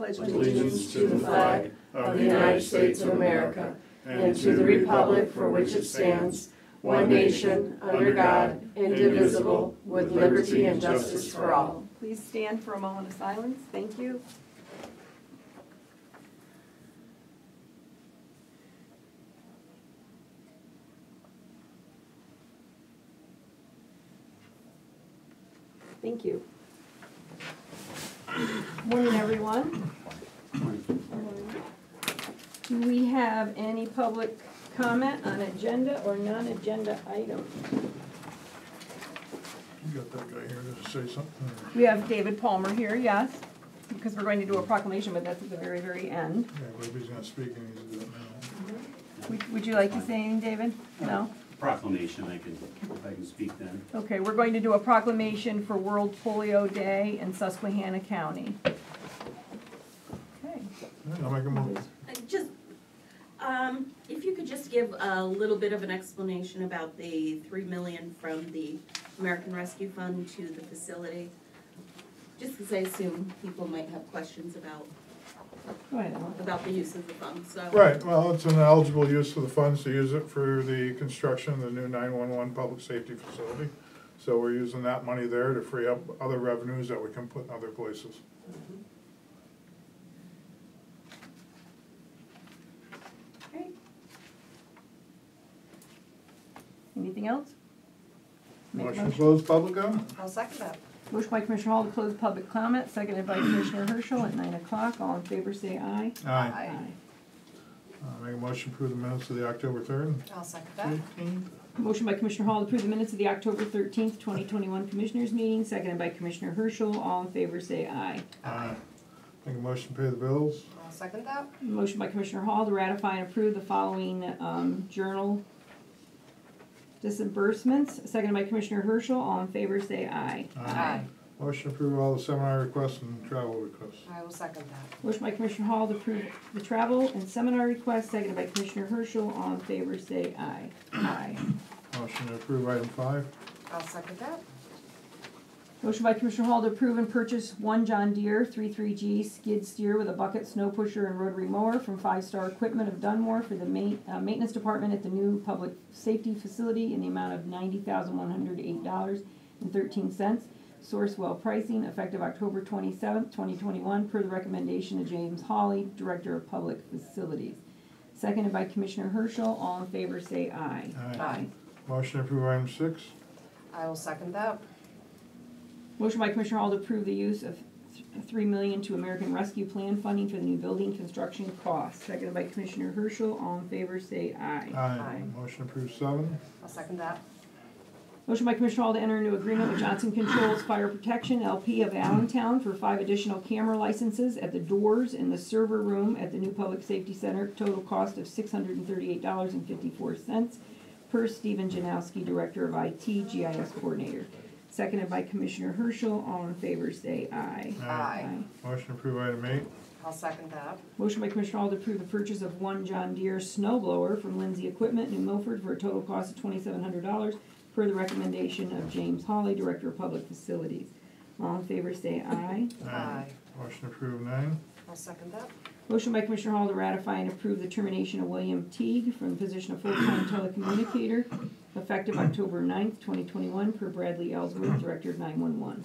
pledge allegiance to the flag of the United States of America and to the republic for which it stands, one nation, under God, indivisible, with liberty and justice for all. Please stand for a moment of silence. Thank you. Thank you. Morning, everyone. Do we have any public comment on agenda or non-agenda items? You got that guy here to say something? or- We have David Palmer here, yes, because we're going to do a proclamation, but that's at the very, very end. Yeah, but if he's gonna speak, he needs to do it now. Would, would you like to say anything, David? No? proclamation, I can, if I can speak then. Okay, we're going to do a proclamation for World Polio Day in Susquehanna County. Okay. Yeah, I'll make a mo- Just, um, if you could just give a little bit of an explanation about the three million from the American Rescue Fund to the facility. Just because I assume people might have questions about, Go about the use of the fund, so. Right, well, it's an eligible use of the funds to use it for the construction of the new nine-one-one public safety facility. So we're using that money there to free up other revenues that we can put in other places. Okay. Anything else? Make a Motion to close public comment? I'll second that. Motion by Commissioner Hall to close public comment, seconded by Commissioner Herschel at nine o'clock. All in favor, say aye. Aye. Uh, Make a motion to approve the minutes of the October third, I'll second that. fifteenth. Motion by Commissioner Hall to approve the minutes of the October thirteenth, twenty twenty-one Commissioners Meeting, seconded by Commissioner Herschel. All in favor, say aye. Aye. Make a motion to pay the bills? I'll second that. Motion by Commissioner Hall to ratify and approve the following um, journal disbursements, seconded by Commissioner Herschel. All in favor, say aye. Aye. Motion to approve all the seminar requests and travel requests. I will second that. Motion by Commissioner Hall to approve the travel and seminar request, seconded by Commissioner Herschel. All in favor, say aye. Aye. Motion to approve item five. I'll second that. Motion by Commissioner Hall to approve and purchase one John Deere three-three G skid steer with a bucket, snow pusher, and rotary mower from Five Star Equipment of Dunmore for the ma- uh, maintenance department at the new public safety facility in the amount of ninety thousand one hundred eight dollars and thirteen cents. Sourcewell pricing effective October twenty-seventh, twenty twenty-one, per the recommendation of James Hawley, Director of Public Facilities. Seconded by Commissioner Herschel. All in favor, say aye. Aye. Motion to approve item six. I will second that. Motion by Commissioner Hall to approve the use of th- three million to American Rescue Plan funding for the new building construction costs. Seconded by Commissioner Herschel. All in favor, say aye. Aye. Motion approved seven. I'll second that. Motion by Commissioner Hall to enter into agreement with Johnson Controls Fire Protection LP of Allentown for five additional camera licenses at the doors in the server room at the new Public Safety Center. Total cost of six hundred and thirty-eight dollars and fifty-four cents per Stephen Janowski, Director of IT, GIS Coordinator. Seconded by Commissioner Herschel. All in favor, say aye. Aye. Motion to approve item eight. I'll second that. Motion by Commissioner Hall to approve the purchase of one John Deere snow blower from Lindsay Equipment, New Milford, for a total cost of twenty-seven hundred dollars, per the recommendation of James Hawley, Director of Public Facilities. All in favor, say aye. Aye. Motion to approve nine. I'll second that. Motion by Commissioner Hall to ratify and approve the termination of William Teague from the position of full-time telecommunicator, effective October 9th, twenty twenty-one, per Bradley Ellsworth, Director of nine-one-one.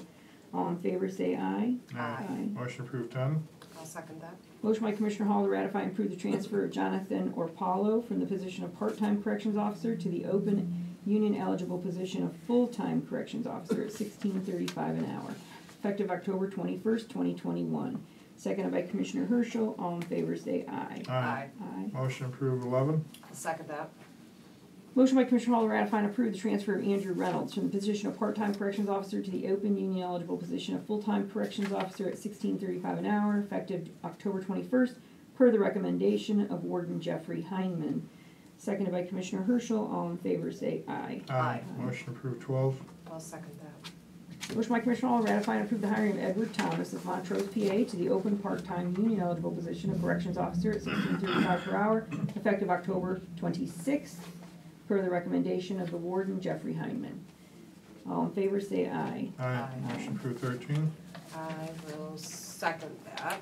All in favor, say aye. Aye. Motion approved ten. I'll second that. Motion by Commissioner Hall to ratify and approve the transfer of Jonathan Orpalo from the position of part-time corrections officer to the open union-eligible position of full-time corrections officer at sixteen thirty-five an hour, effective October twenty-first, twenty twenty-one. Seconded by Commissioner Herschel. All in favor, say aye. Aye. Aye. Motion approved eleven. I'll second that. Motion by Commissioner Hall to ratify and approve the transfer of Andrew Reynolds from the position of part-time corrections officer to the open union-eligible position of full-time corrections officer at sixteen thirty-five an hour, effective October twenty-first, per the recommendation of Warden Jeffrey Heinman. Seconded by Commissioner Herschel. All in favor, say aye. Aye. Motion approved approve twelve. I'll second that. Motion by Commissioner Hall to ratify and approve the hiring of Edward Thomas of Montrose, PA, to the open part-time union-eligible position of corrections officer at sixteen thirty-five per hour, effective October twenty-sixth, per the recommendation of the warden Jeffrey Heinman. All in favor, say aye. Aye. Aye. Motion to approve thirteen. I will second that.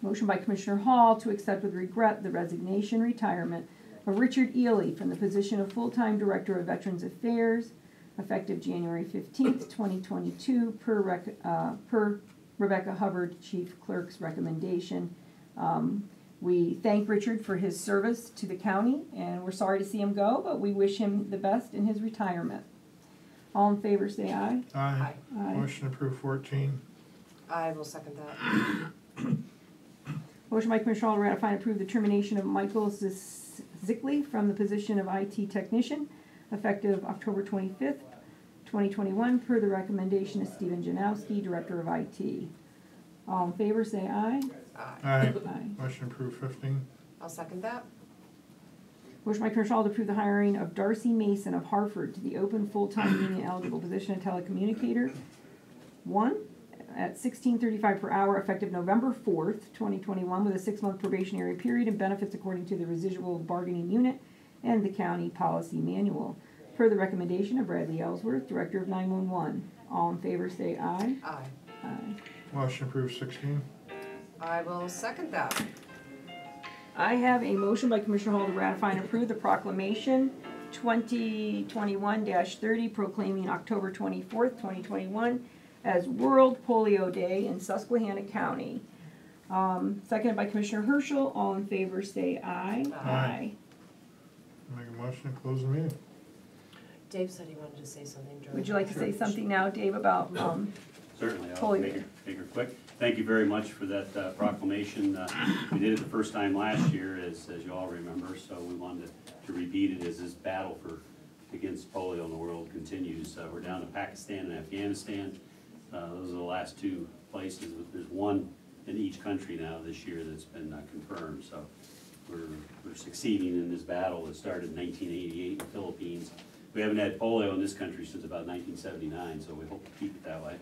Motion by Commissioner Hall to accept with regret the resignation retirement of Richard Ely from the position of full-time Director of Veterans Affairs effective January fifteenth, twenty twenty-two, per rec, uh, per Rebecca Hubbard, Chief Clerk's recommendation. Um, we thank Richard for his service to the county, and we're sorry to see him go, but we wish him the best in his retirement. All in favor, say aye. Aye. Aye. Motion approved fourteen. I will second that. Motion by Commissioner Hall to ratify and approve the termination of Michael Zis- Zickley from the position of IT technician effective October twenty-fifth, twenty twenty-one, per the recommendation of Stephen Janowski, Director of IT. All in favor, say aye. Aye. Aye. Aye. Motion approved fifteen. I'll second that. Motion by Commissioner Hall to approve the hiring of Darcy Mason of Hartford to the open full-time union eligible position of telecommunicator. One, at sixteen thirty-five per hour effective November fourth, twenty twenty-one, with a six-month probationary period and benefits according to the residual bargaining unit and the county policy manual. Per the recommendation of Bradley Ellsworth, Director of nine-one-one. All in favor, say aye. Aye. Aye. Motion approved sixteen. I will second that. I have a motion by Commissioner Hall to ratify and approve the proclamation twenty twenty-one thirty proclaiming October twenty-fourth, twenty twenty-one as World Polio Day in Susquehanna County. Um, seconded by Commissioner Herschel, all in favor say aye. Aye. Make a motion to close the meeting. Dave said he wanted to say something during. Would you like to say something now, Dave, about, um, Certainly, I'll Totally. make it, make it quick. Thank you very much for that uh, proclamation. Uh, We did it the first time last year, as, as you all remember, so we wanted to to repeat it as this battle for, against polio in the world continues. Uh, We're down to Pakistan and Afghanistan. Uh, Those are the last two places. There's one in each country now this year that's been uh, confirmed, so we're, we're succeeding in this battle that started in nineteen eighty-eight in the Philippines. We haven't had polio in this country since about nineteen seventy-nine, so we hope to keep it that way.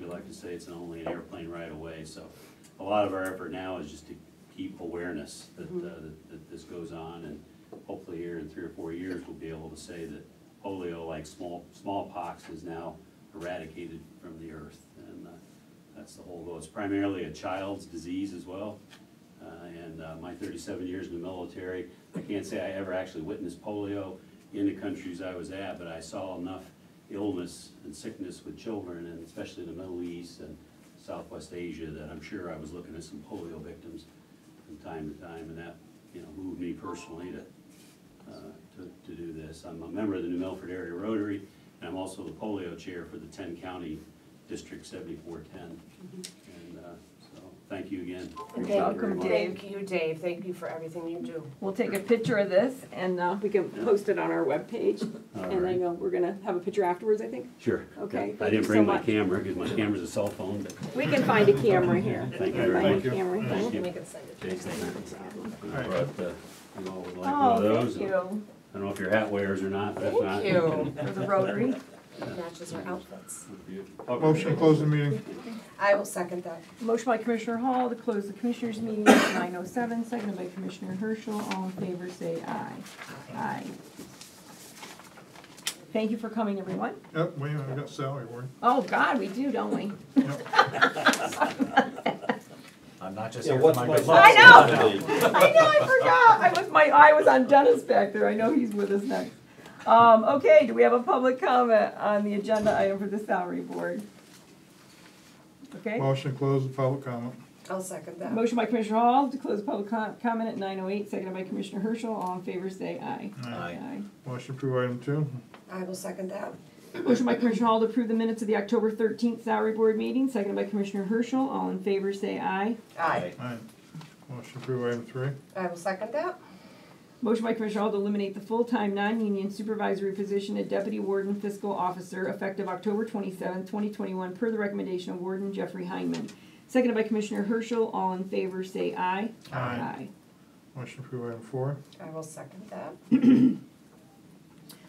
We like to say it's only an airplane right away, so a lot of our effort now is just to keep awareness that, uh, that, that this goes on, and hopefully here in three or four years, we'll be able to say that polio, like small, smallpox, is now eradicated from the earth, and, uh, that's the whole goal. It's primarily a child's disease as well, uh, and, uh, my thirty-seven years in the military, I can't say I ever actually witnessed polio in the countries I was at, but I saw enough illness and sickness with children, and especially in the Middle East and Southwest Asia, that I'm sure I was looking at some polio victims from time to time, and that, you know, moved me personally to, uh, to, to do this. I'm a member of the New Milford Area Rotary, and I'm also the polio chair for the ten county District seventy-four ten. And, uh, so, thank you again. And Appreciate it Welcome, very much. Dave. Thank you, Dave. Thank you for everything you do. we'll take a picture of this and, uh, we can post it on our webpage. All And right. then uh, we're gonna have a picture afterwards, I think. Sure. Okay, Yeah. thank I didn't so bring my much. camera, because my camera's a cell phone, but We can find a camera here. Thank you We can very find a much. camera here. Thank you. Make it send it. Jason, All I right. brought, uh, you all would like one Oh, of those. thank you, I don't know if your hat wears or not, but if Thank not. you. for the Rotary. Matches our outfits. Motion to close the meeting. I will second that. Motion by Commissioner Hall to close the Commissioners' meeting at nine oh seven, seconded by Commissioner Herschel. All in favor, say aye. Aye. Thank you for coming, everyone. Yep, wait, I got salary word. Oh, God, we do, don't we? I'm not just Yeah, here for what's my my good I know. I know, I forgot. I was, my eye was on Dennis back there. I know he's with us next. Um, okay, do we have a public comment on the agenda item for the salary board? Okay? Motion to close the public comment. I'll second that. Motion by Commissioner Hall to close public com- comment at nine oh eight, seconded by Commissioner Herschel. All in favor, say aye. Aye. Motion to approve item two. I will second that. Motion by Commissioner Hall to approve the minutes of the October thirteenth salary board meeting, seconded by Commissioner Herschel. All in favor, say aye. Aye. Aye. Motion to approve item three. I will second that. Motion by Commissioner Hall to eliminate the full-time, non-union supervisory position of Deputy Warden Fiscal Officer effective October 27, twenty twenty-one, per the recommendation of Warden Jeffrey Hyman. Seconded by Commissioner Herschel. All in favor, say aye. Aye. Motion to approve item four. I will second that.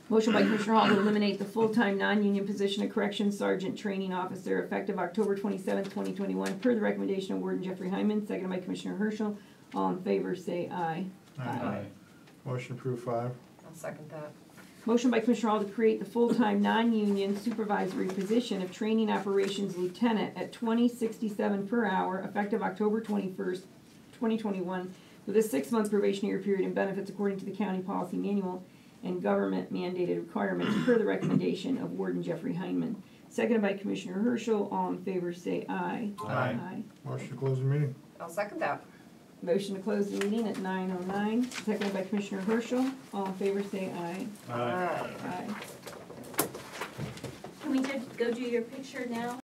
Motion by Commissioner Hall to eliminate the full-time, non-union position of Corrections Sergeant Training Officer effective October 27, twenty twenty-one, per the recommendation of Warden Jeffrey Hyman, seconded by Commissioner Herschel. All in favor, say aye. Aye. Motion to approve five. I'll second that. Motion by Commissioner Hall to create the full-time, non-union supervisory position of Training Operations Lieutenant at twenty sixty-seven per hour effective October twenty-first, twenty twenty-one with a six-month probationary period and benefits according to the county policy manual and government mandated requirements per the recommendation of Warden Jeffrey Heinman. Seconded by Commissioner Herschel, all in favor say aye. Aye. Motion to close the meeting. I'll second that. Motion to close the meeting at nine oh nine, seconded by Commissioner Herschel, all in favor say aye. Aye. Aye. Can we just go do your picture now?